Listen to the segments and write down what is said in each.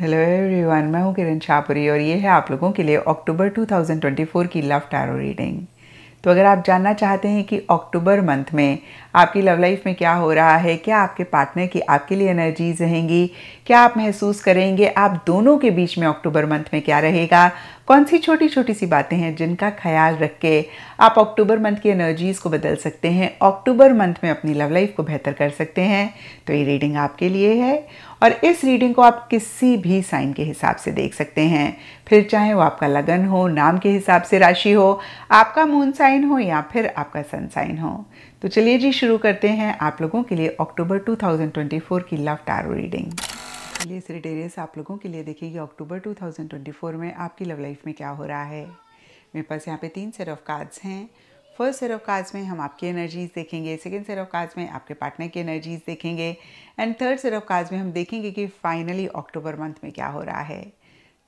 Hello everyone मैं हूँ किरण छापुरी और ये है आप लोगों के लिए अक्टूबर 2024 की लव टैरो रीडिंग तो अगर आप जानना चाहते हैं कि अक्टूबर मंथ में आपकी लव लाइफ में क्या हो रहा है? क्या आपके पार्टनर की आपके लिए एनर्जीज रहेंगी? क्या आप महसूस करेंगे? आप दोनों के बीच में अक्टूबर मंथ में क्या रहेगा? कौन सी छोटी छोटी सी बातें हैं जिनका ख्याल रख के आप अक्टूबर मंथ की एनर्जीज़ को बदल सकते हैं? अक्टूबर मंथ में अपनी लव लाइफ को बेहतर कर सकते हैं। तो ये रीडिंग आपके लिए है। और इस रीडिंग को आप किसी भी साइन के हिसाब से देख सकते हैं। फिर चाहे वो आपका लगन हो, नाम के हिसाब से राशि हो, आपका मून साइन हो या फिर आपका सन साइन हो। तो चलिए जी, शुरू करते हैं आप लोगों के लिए अक्टूबर 2024 की लव टैरो रीडिंग चलिए सेरिटेरियस आप लोगों के लिए देखिए कि अक्टूबर 2024 में आपकी लव लाइफ में क्या हो रहा है। मेरे पास यहाँ पे तीन सेट ऑफ़ कार्ड्स हैं। फ़र्स्ट सेट ऑफ़ कार्ड्स में हम आपकी एनर्जीज देखेंगे सेकेंड सेट ऑफ़ कार्ड्स में आपके पार्टनर की एनर्जीज देखेंगे and third set of cards में हम देखेंगे कि फाइनली अक्टूबर मंथ में क्या हो रहा है।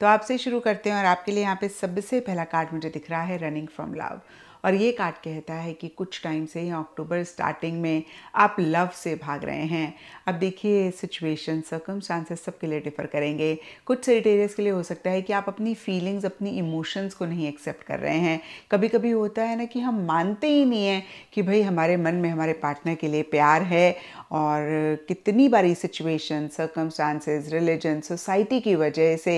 तो आपसे शुरू करते हैं और आपके लिए यहाँ पे सबसे पहला कार्ड मुझे दिख रहा है रनिंग फ्रॉम लव और ये कार्ड कहता है कि कुछ टाइम से या अक्टूबर स्टार्टिंग में आप लव से भाग रहे हैं। अब देखिए सिचुएशन सर्कमस्टांसेस सबके लिए डिफर करेंगे। कुछ सेरिटेरियस के लिए हो सकता है कि आप अपनी फीलिंग्स अपनी इमोशंस को नहीं एक्सेप्ट कर रहे हैं। कभी कभी होता है ना कि हम मानते ही नहीं हैं कि भाई हमारे मन में हमारे पार्टनर के लिए प्यार है और कितनी बारी सिचुएशन सर्कमस्टांसेस रिलीजन सोसाइटी की वजह से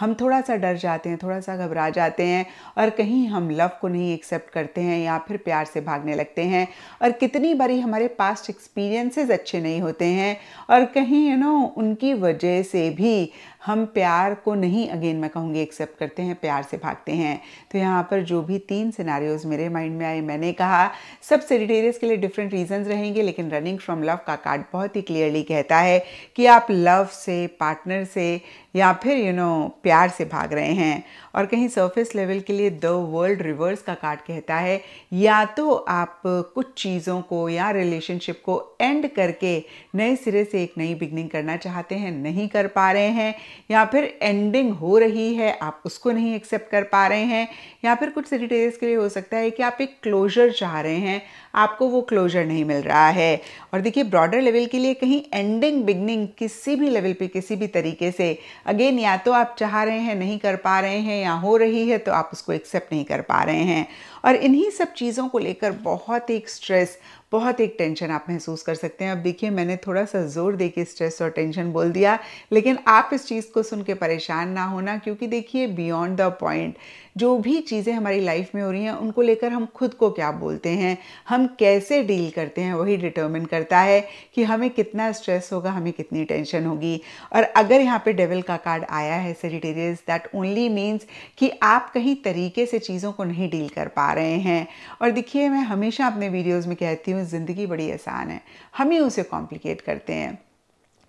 हम थोड़ा सा डर जाते हैं थोड़ा सा घबरा जाते हैं और कहीं हम लव को नहीं एक्सेप्ट करते हैं या फिर प्यार से भागने लगते हैं और कितनी बारी हमारे पास्ट एक्सपीरियंसेस अच्छे नहीं होते हैं और कहीं यू you नो know, उनकी वजह से भी हम प्यार को नहीं अगेन मैं कहूँगी एक्सेप्ट करते हैं, प्यार से भागते हैं। तो यहाँ पर जो भी तीन सिनारियोज मेरे माइंड में आए, मैंने कहा, सब सेरिटेरियस के लिए डिफरेंट रीजंस रहेंगे, लेकिन रनिंग फ्रॉम लव का कार्ड बहुत ही क्लियरली कहता है कि आप लव से पार्टनर से या फिर यू you नो know, प्यार से भाग रहे हैं। और कहीं सरफेस लेवल के लिए द वर्ल्ड रिवर्स का कार्ड कहता है। या तो आप कुछ चीज़ों को या रिलेशनशिप को एंड करके नए सिरे से एक नई बिगनिंग करना चाहते हैं नहीं कर पा रहे हैं या फिर एंडिंग हो रही है आप उसको नहीं एक्सेप्ट कर पा रहे हैं या फिर कुछ सेरिटेरियस के लिए हो सकता है कि आप एक क्लोजर चाह रहे हैं। आपको वो क्लोजर नहीं मिल रहा है। और देखिए ब्रॉडर लेवल के लिए कहीं एंडिंग बिगनिंग किसी भी लेवल पे, किसी भी तरीके से अगेन या तो आप चाह रहे हैं, नहीं कर पा रहे हैं, या हो रही है तो आप उसको एक्सेप्ट नहीं कर पा रहे हैं। और इन्हीं सब चीज़ों को लेकर बहुत ही स्ट्रेस बहुत एक टेंशन आप महसूस कर सकते हैं। अब देखिए, मैंने थोड़ा सा ज़ोर दे के स्ट्रेस और टेंशन बोल दिया, लेकिन आप इस चीज़ को सुन के परेशान ना होना, क्योंकि देखिए बियॉन्ड द पॉइंट जो भी चीज़ें हमारी लाइफ में हो रही हैं, उनको लेकर हम खुद को क्या बोलते हैं, हम कैसे डील करते हैं, वही डिटर्मिन करता है कि हमें कितना स्ट्रेस होगा, हमें कितनी टेंशन होगी। और अगर यहाँ पे डेविल का कार्ड आया है सेरिटेरियस दैट ओनली मीन्स कि आप कहीं तरीके से चीज़ों को नहीं डील कर पा रहे हैं। और देखिए, मैं हमेशा अपने वीडियोज़ में कहती हूँ ज़िंदगी बड़ी आसान है। हम ही उसे कॉम्प्लिकेट करते हैं।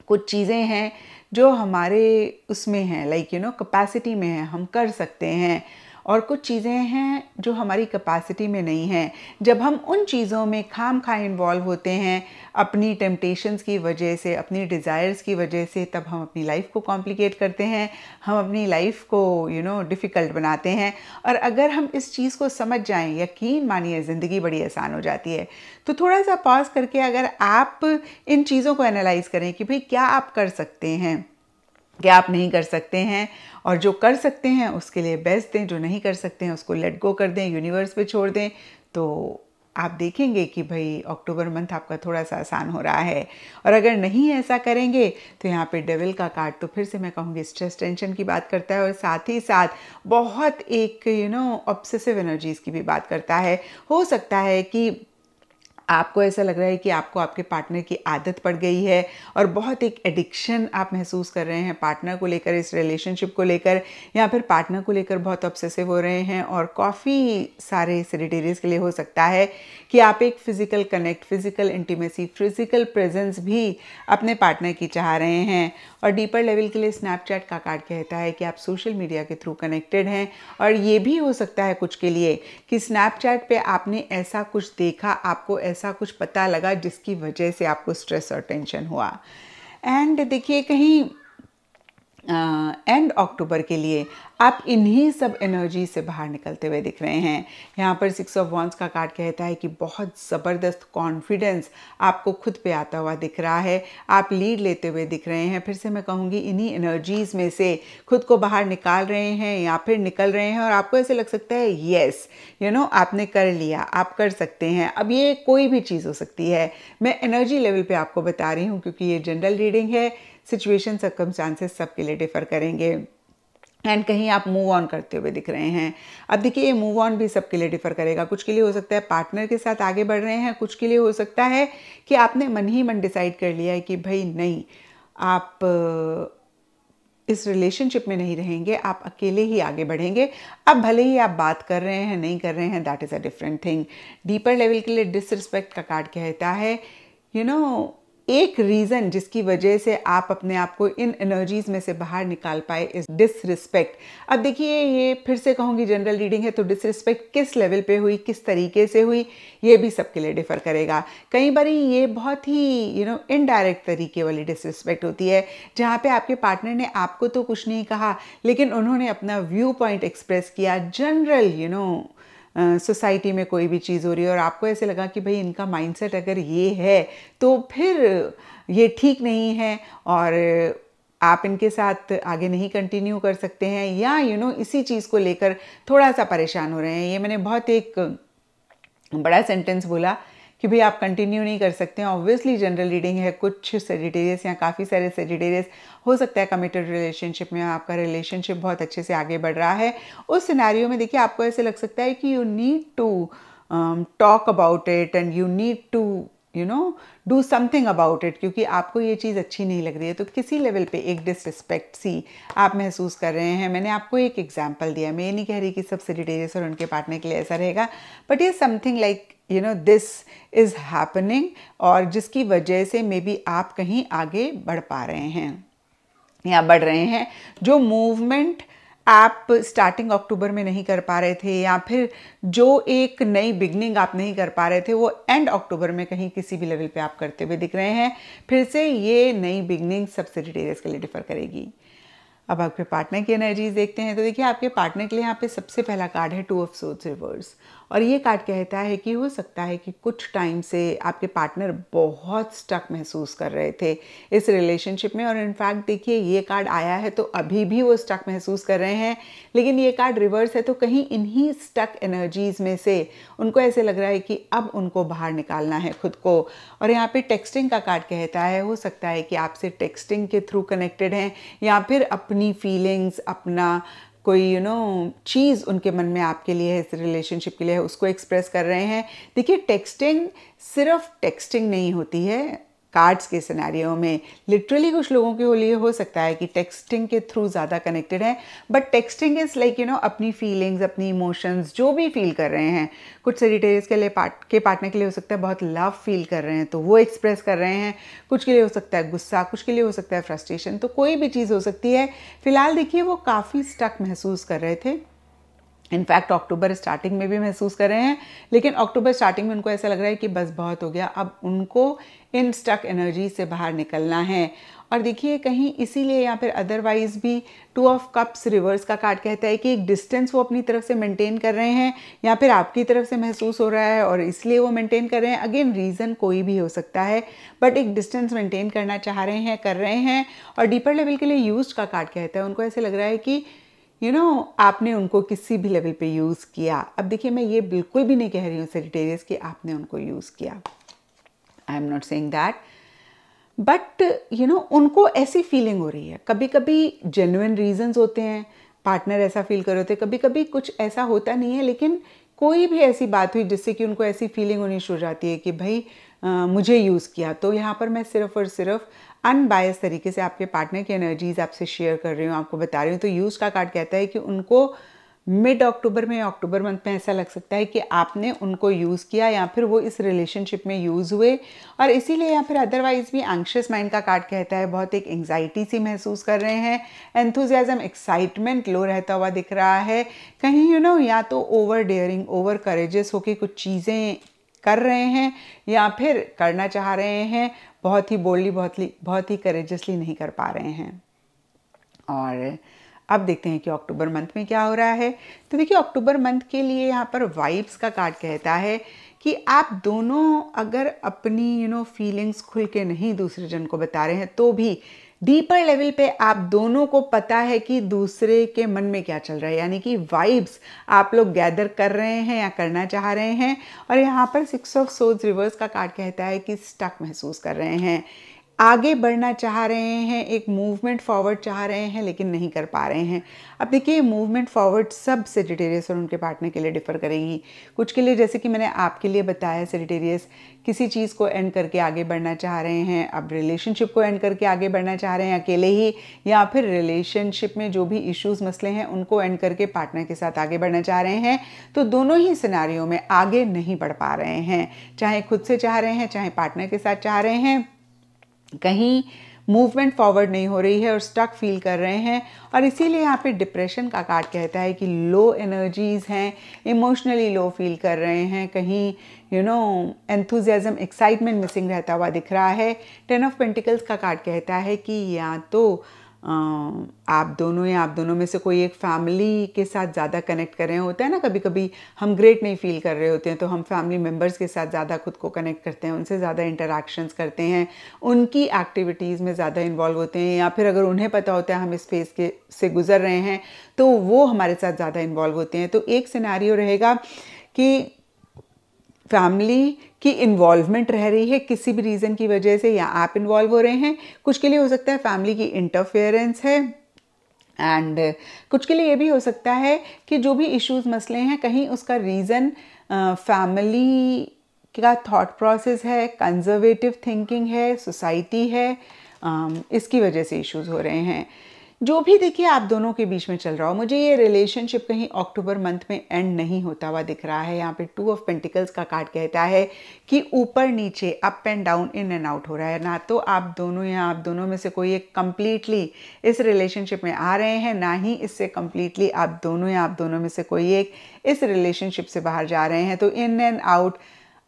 कुछ चीज़ें हैं जो हमारे उसमें हैं लाइक यू नो कैपेसिटी में है, हम कर सकते हैं। और कुछ चीज़ें हैं जो हमारी कैपेसिटी में नहीं हैं। जब हम उन चीज़ों में खाम खा इन्वॉल्व होते हैं, अपनी टेम्पटेशंस की वजह से, अपनी डिज़ायर्स की वजह से, तब हम अपनी लाइफ को कॉम्प्लिकेट करते हैं, हम अपनी लाइफ को यू नो डिफ़िकल्ट बनाते हैं। और अगर हम इस चीज़ को समझ जाएँ, यकीन मानिए, ज़िंदगी बड़ी आसान हो जाती है। तो थोड़ा सा पॉज करके अगर आप इन चीज़ों को एनालाइज करें कि भाई क्या आप कर सकते हैं। क्या आप नहीं कर सकते हैं और जो कर सकते हैं उसके लिए बेस्ट दें, जो नहीं कर सकते हैं उसको लेट गो कर दें यूनिवर्स पे छोड़ दें। तो आप देखेंगे कि भाई अक्टूबर मंथ आपका थोड़ा सा आसान हो रहा है। और अगर नहीं ऐसा करेंगे तो यहाँ पे डेविल का कार्ड तो फिर से मैं कहूँगी स्ट्रेस टेंशन की बात करता है और साथ ही साथ बहुत एक यू नो ऑब्सेसिव एनर्जीज़ की भी बात करता है। हो सकता है कि आपको ऐसा लग रहा है कि आपको आपके पार्टनर की आदत पड़ गई है और बहुत एक एडिक्शन आप महसूस कर रहे हैं पार्टनर को लेकर, इस रिलेशनशिप को लेकर या फिर पार्टनर को लेकर बहुत ऑब्सेसिव हो रहे हैं और काफ़ी सारे सेरिटेरियस के लिए हो सकता है कि आप एक physical connect physical intimacy physical presence भी अपने पार्टनर की चाह रहे हैं और डीपर लेवल के लिए स्नैपचैट का कार्ड कहता है कि आप सोशल मीडिया के थ्रू कनेक्टेड हैं और ये भी हो सकता है कुछ के लिए कि स्नैपचैट पे आपने ऐसा कुछ देखा, आपको ऐसा कुछ पता लगा जिसकी वजह से आपको स्ट्रेस और टेंशन हुआ। एंड देखिए, कहीं एंड अक्टूबर के लिए आप इन्हीं सब एनर्जी से बाहर निकलते हुए दिख रहे हैं। यहाँ पर सिक्स ऑफ़ वॉन्स का कार्ड कहता है कि बहुत ज़बरदस्त कॉन्फिडेंस आपको खुद पे आता हुआ दिख रहा है। आप लीड लेते हुए दिख रहे हैं। फिर से मैं कहूँगी, इन्हीं एनर्जीज में से खुद को बाहर निकाल रहे हैं या फिर निकल रहे हैं और आपको ऐसे लग सकता है येस यू नो आपने कर लिया, आप कर सकते हैं। अब ये कोई भी चीज़ हो सकती है। मैं एनर्जी लेवल पर आपको बता रही हूँ क्योंकि ये जनरल रीडिंग है। सिचुएशन सर्कमस्टांसेस सबके लिए डिफ़र करेंगे। एंड कहीं आप मूव ऑन करते हुए दिख रहे हैं। अब देखिए ये मूव ऑन भी सबके लिए डिफ़र करेगा। कुछ के लिए हो सकता है पार्टनर के साथ आगे बढ़ रहे हैं। कुछ के लिए हो सकता है कि आपने मन ही मन डिसाइड कर लिया है कि भाई नहीं आप इस रिलेशनशिप में नहीं रहेंगे। आप अकेले ही आगे बढ़ेंगे। अब भले ही आप बात कर रहे हैं नहीं कर रहे हैं that is a different thing deeper level के लिए डिसरिस्पेक्ट का कार्ड कहता है। यू you नो know, एक रीज़न जिसकी वजह से आप अपने आप को इन एनर्जीज में से बाहर निकाल पाए इस डिसरिस्पेक्ट अब देखिए, ये फिर से कहूँगी जनरल रीडिंग है तो डिसरिस्पेक्ट किस लेवल पे हुई, किस तरीके से हुई, ये भी सबके लिए डिफ़र करेगा। कई बार ये बहुत ही यू नो इनडायरेक्ट तरीके वाली डिसरिस्पेक्ट होती है, जहाँ पे आपके पार्टनर ने आपको तो कुछ नहीं कहा, लेकिन उन्होंने अपना व्यू पॉइंट एक्सप्रेस किया जनरल यू नो सोसाइटी में कोई भी चीज़ हो रही है और आपको ऐसे लगा कि भाई इनका माइंडसेट अगर ये है तो फिर ये ठीक नहीं है और आप इनके साथ आगे नहीं कंटिन्यू कर सकते हैं या यू you नो know, इसी चीज़ को लेकर थोड़ा सा परेशान हो रहे हैं। ये मैंने बहुत एक बड़ा सेंटेंस बोला कि भाई आप कंटिन्यू नहीं कर सकते हैं। ऑब्वियसली जनरल रीडिंग है, कुछ सेजिटेरियस या काफ़ी सारे सेजिटेरियस हो सकता है कमिटेड रिलेशनशिप में आपका रिलेशनशिप बहुत अच्छे से आगे बढ़ रहा है। उस सिनेरियो में देखिए, आपको ऐसे लग सकता है कि you need to talk about it and you need to you know do something about it क्योंकि आपको ये चीज़ अच्छी नहीं लग रही है। तो किसी लेवल पे एक डिसरिस्पेक्ट सी आप महसूस कर रहे हैं। मैंने आपको एक एग्ज़ाम्पल दिया मैं ये नहीं कह रही कि सब सेजिटेरियस और उनके पार्टनर के लिए ऐसा रहेगा बट ये something like you know this is happening और जिसकी वजह से मे बी आप कहीं आगे बढ़ पा रहे हैं या बढ़ रहे हैं, जो मूवमेंट आप स्टार्टिंग अक्टूबर में नहीं कर पा रहे थे या फिर जो एक नई बिगनिंग आप नहीं कर पा रहे थे, वो एंड अक्टूबर में कहीं किसी भी लेवल पे आप करते हुए दिख रहे हैं। फिर से ये नई बिगनिंग सबसे डिटेल्स के लिए डिफर करेगी। अब आपके पार्टनर की एनर्जीज देखते हैं तो देखिए आपके पार्टनर के लिए यहाँ पे सबसे पहला कार्ड है टू ऑफ़ सोर्स रिवर्स और ये कार्ड कहता है कि हो सकता है कि कुछ टाइम से आपके पार्टनर बहुत स्टक महसूस कर रहे थे इस रिलेशनशिप में। और इनफैक्ट देखिए, ये कार्ड आया है तो अभी भी वो स्टक महसूस कर रहे हैं। लेकिन ये कार्ड रिवर्स है तो कहीं इन्हीं स्टक एनर्जीज में से उनको ऐसे लग रहा है कि अब उनको बाहर निकालना है खुद को। और यहाँ पे टेक्सटिंग का कार्ड कहता है, हो सकता है कि आपसे टेक्सटिंग के थ्रू कनेक्टेड हैं या फिर अपनी फीलिंग्स अपना कोई यू नो चीज़ उनके मन में आपके लिए है, इस रिलेशनशिप के लिए है, उसको एक्सप्रेस कर रहे हैं। देखिए टेक्सटिंग सिर्फ़ टेक्सटिंग नहीं होती है। कार्ड्स के सिनेरियो में लिटरली कुछ लोगों के लिए हो सकता है कि टेक्सटिंग के थ्रू ज़्यादा कनेक्टेड है but texting is like you know अपनी फीलिंग्स अपनी इमोशंस जो भी फील कर रहे हैं। कुछ सेडिटेरियस के लिए पार्ट के पार्टनर के लिए हो सकता है बहुत लव फील कर रहे हैं तो वो एक्सप्रेस कर रहे हैं। कुछ के लिए हो सकता है गुस्सा, कुछ के लिए हो सकता है फ्रस्ट्रेशन तो कोई भी चीज़ हो सकती है। फ़िलहाल देखिए, वो काफ़ी स्टक महसूस कर रहे थे। इनफैक्ट अक्टूबर स्टार्टिंग में भी महसूस कर रहे हैं, लेकिन अक्टूबर स्टार्टिंग में उनको ऐसा लग रहा है कि बस बहुत हो गया। अब उनको इन स्टक एनर्जी से बाहर निकलना है। और देखिए, कहीं इसीलिए या फिर अदरवाइज़ भी टू ऑफ़ कप्स रिवर्स का कार्ड कहता है कि एक डिस्टेंस वो अपनी तरफ़ से मेंटेन कर रहे हैं या फिर आपकी तरफ़ से महसूस हो रहा है और इसलिए वो मेंटेन कर रहे हैं। अगेन रीज़न कोई भी हो सकता है बट एक डिस्टेंस मेंटेन करना चाह रहे हैं, कर रहे हैं। और डीपर लेवल के लिए यूज़ का कार्ड कहता है। उनको ऐसे लग रहा है कि यू you नो know, आपने उनको किसी भी लेवल पे यूज़ किया। अब देखिए मैं ये बिल्कुल भी नहीं कह रही हूँ सेजिटेरियस कि आपने उनको यूज़ किया। I am not saying that but you know उनको ऐसी फीलिंग हो रही है। कभी कभी जेन्युन रीजंस होते हैं। पार्टनर ऐसा फील कर रहे होते कभी कभी कुछ ऐसा होता नहीं है लेकिन कोई भी ऐसी बात हुई जिससे कि उनको ऐसी फीलिंग होनी शुरू हो जाती है कि भाई आ, मुझे यूज़ किया। तो यहाँ पर मैं सिर्फ़ और सिर्फ़ अनबायस तरीके से आपके पार्टनर की एनर्जीज आपसे शेयर कर रही हूँ आपको बता रही हूँ। तो यूज़ का कार्ड कहता है कि उनको मिड अक्टूबर में अक्टूबर मंथ में ऐसा लग सकता है कि आपने उनको यूज़ किया या फिर वो इस रिलेशनशिप में यूज़ हुए। और इसीलिए या फिर अदरवाइज़ भी एंक्शियस माइंड का कार्ड कहता है बहुत एक एंग्जाइटी सी महसूस कर रहे हैं। एंथुजियाज़म एक्साइटमेंट लो रहता हुआ दिख रहा है। कहीं यू you नो know, या तो ओवर डेयरिंग ओवर करेजेस होके कुछ चीज़ें कर रहे हैं या फिर करना चाह रहे हैं। बहुत ही बोल्डली बहुत ही बहुत ही करेजसली नहीं कर पा रहे हैं। और अब देखते हैं कि अक्टूबर मंथ में क्या हो रहा है। तो देखिए अक्टूबर मंथ के लिए यहाँ पर वाइब्स का कार्ड कहता है कि आप दोनों अगर अपनी यू नो फीलिंग्स खुल के नहीं दूसरे जन को बता रहे हैं तो भी डीपर लेवल पे आप दोनों को पता है कि दूसरे के मन में क्या चल रहा है, यानी कि वाइब्स आप लोग गैदर कर रहे हैं या करना चाह रहे हैं। और यहाँ पर सिक्स ऑफ़ सोज रिवर्स का कार्ड कहता है कि स्टक महसूस कर रहे हैं। आगे बढ़ना चाह रहे हैं, एक मूवमेंट फॉरवर्ड चाह रहे हैं, लेकिन नहीं कर पा रहे हैं। अब देखिए मूवमेंट फॉरवर्ड सब सेजिटेरियस और उनके पार्टनर के लिए डिफ़र करेगी। कुछ के लिए, जैसे कि मैंने आपके लिए बताया सेजिटेरियस किसी चीज़ को एंड करके आगे बढ़ना चाह रहे हैं, अब रिलेशनशिप को एंड करके आगे बढ़ना चाह रहे हैं, अकेले ही, या फिर रिलेशनशिप में जो भी इश्यूज़ मसले हैं, उनको एंड करके पार्टनर के साथ आगे बढ़ना चाह रहे हैं। तो दोनों ही सिनारियों में आगे नहीं बढ़ पा रहे हैं। चाहे खुद से चाह रहे हैं, चाहे पार्टनर के साथ चाह रहे हैं कहीं मूवमेंट फॉरवर्ड नहीं हो रही है और स्टक फील कर रहे हैं और इसीलिए यहाँ पे डिप्रेशन का कार्ड कहता है कि लो एनर्जीज हैं इमोशनली लो फील कर रहे हैं, कहीं you know enthusiasm excitement missing रहता हुआ दिख रहा है। टेन ऑफ़ पेंटिकल्स का कार्ड कहता है कि या तो आप दोनों या आप दोनों में से कोई एक फैमिली के साथ ज़्यादा कनेक्ट कर रहे होते हैं ना? कभी कभी हम ग्रेट नहीं फील कर रहे होते हैं तो हम फैमिली मेंबर्स के साथ ज़्यादा खुद को कनेक्ट करते हैं, उनसे ज़्यादा इंटरेक्शंस करते हैं, उनकी एक्टिविटीज़ में ज़्यादा इन्वॉल्व होते हैं, या फिर अगर उन्हें पता होता है हम इस फ़ेज़ के, से गुज़र रहे हैं तो वो हमारे साथ ज़्यादा इन्वॉल्व होते हैं। तो एक सिनारियो रहेगा कि फैमिली की इन्वॉल्वमेंट रह रही है किसी भी रीज़न की वजह से या आप इन्वॉल्व हो रहे हैं, कुछ के लिए हो सकता है फैमिली की इंटरफेरेंस है एंड कुछ के लिए ये भी हो सकता है कि जो भी इश्यूज़ मसले हैं, कहीं उसका रीज़न फैमिली का थॉट प्रोसेस है कंजर्वेटिव थिंकिंग है सोसाइटी है इसकी वजह से इश्यूज़ हो रहे हैं। जो भी देखिए, आप दोनों के बीच में चल रहा हो। मुझे ये रिलेशनशिप कहीं अक्टूबर मंथ में एंड नहीं होता हुआ दिख रहा है। यहाँ पे टू ऑफ़ पेंटिकल्स का कार्ड कहता है कि ऊपर नीचे up and down in and out हो रहा है। ना तो आप दोनों या आप दोनों में से कोई एक कंप्लीटली इस रिलेशनशिप में आ रहे हैं, ना ही इससे कम्प्लीटली आप दोनों या आप दोनों में से कोई एक इस रिलेशनशिप से बाहर जा रहे हैं। तो in and out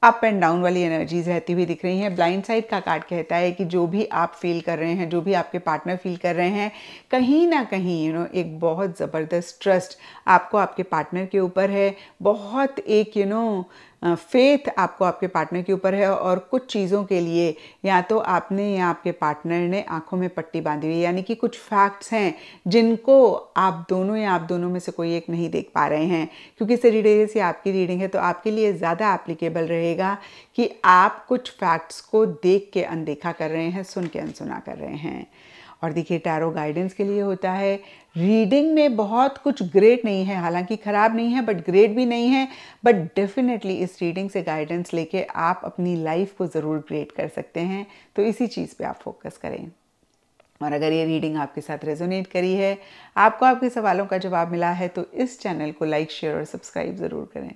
up and down वाली एनर्जीज रहती हुई दिख रही हैं। ब्लाइंड साइड का कार्ड कहता है कि जो भी आप फील कर रहे हैं जो भी आपके पार्टनर फील कर रहे हैं कहीं ना कहीं यू you नो know, एक बहुत ज़बरदस्त ट्रस्ट आपको आपके पार्टनर के ऊपर है। बहुत एक यू you नो फेथ आपको आपके पार्टनर के ऊपर है और कुछ चीज़ों के लिए, या तो आपने या आपके पार्टनर ने आँखों में पट्टी बांधी हुई यानी कि कुछ फैक्ट्स हैं जिनको आप दोनों या आप दोनों में से कोई एक नहीं देख पा रहे हैं। क्योंकि सरी से आपकी रीडिंग है तो आपके लिए ज़्यादा एप्लीकेबल रहेगा कि आप कुछ फैक्ट्स को देख के अनदेखा कर रहे हैं, सुन के अनसुना कर रहे हैं। और देखिए टैरो गाइडेंस के लिए होता है रीडिंग में बहुत कुछ ग्रेट नहीं है, हालाँकि ख़राब नहीं है बट ग्रेट भी नहीं है बट डेफिनेटली इस रीडिंग से गाइडेंस लेके आप अपनी लाइफ को ज़रूर क्रिएट कर सकते हैं। तो इसी चीज़ पे आप फोकस करें। और अगर ये रीडिंग आपके साथ रेजोनेट करी है, आपको आपके सवालों का जवाब मिला है तो इस चैनल को लाइक शेयर और सब्सक्राइब ज़रूर करें।